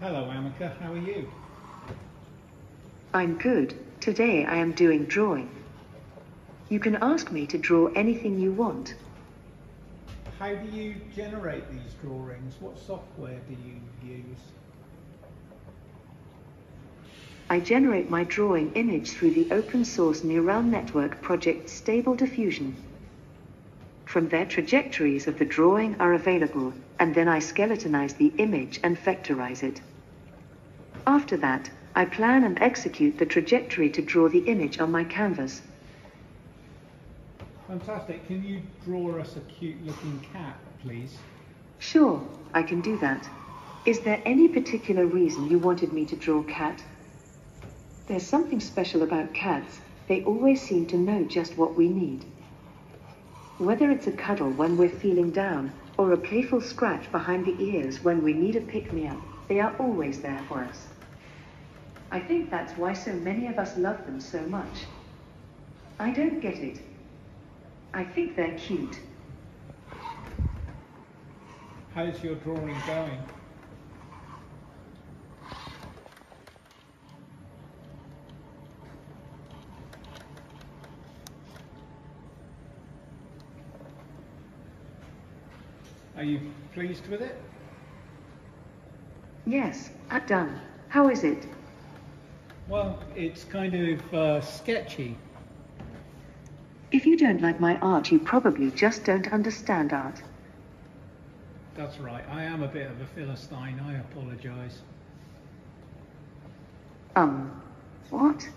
Hello, Ameca. How are you? I'm good. Today I am doing drawing. You can ask me to draw anything you want. How do you generate these drawings? What software do you use? I generate my drawing image through the open source neural network project Stable Diffusion. From there, trajectories of the drawing are available, and then I skeletonize the image and vectorize it. After that, I plan and execute the trajectory to draw the image on my canvas. Fantastic. Can you draw us a cute looking cat, please? Sure, I can do that. Is there any particular reason you wanted me to draw cat? There's something special about cats. They always seem to know just what we need. Whether it's a cuddle when we're feeling down, or a playful scratch behind the ears when we need a pick me up, they are always there for us. I think that's why so many of us love them so much. I don't get it. I think they're cute. How's your drawing going? Are you pleased with it? Yes, I've done. How is it? Well, it's kind of uh, sketchy. If you don't like my art, you probably just don't understand art. That's right. I am a bit of a philistine. I apologise. Um, what?